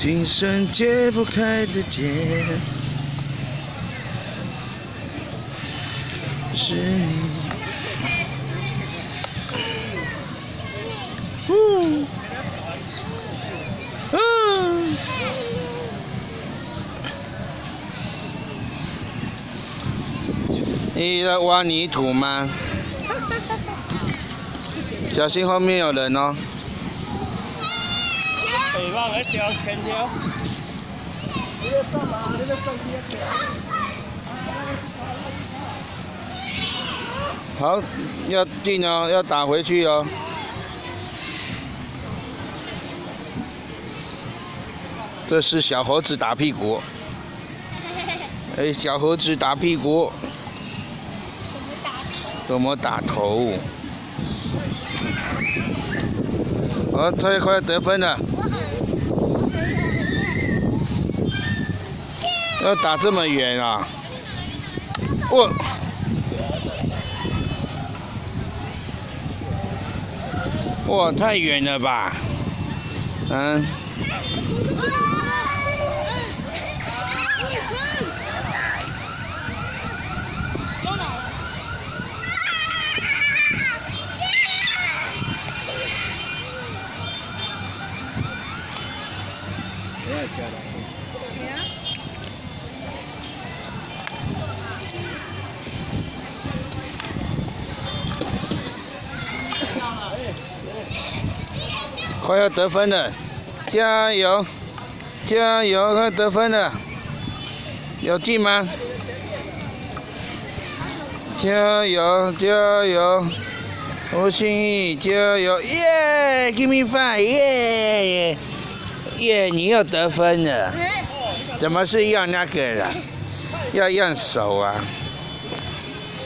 今生解不开的结，是你。呜，嗯。你在挖泥土吗？小心后面有人哦。北方来条天条。你在干嘛？你在上天条。好，要进哦，要打回去哦。这是小猴子打屁股。哎，小猴子打屁股。怎么打头？哦，他快得分了。要打这么远啊！哇！哇，太远了吧？嗯。快要得分了，加油，加油，快得分了，有进吗？加油，加油，吴心怡，加油，耶，Give me five，耶，耶，你又得分了，怎么是要那个了？要用手啊？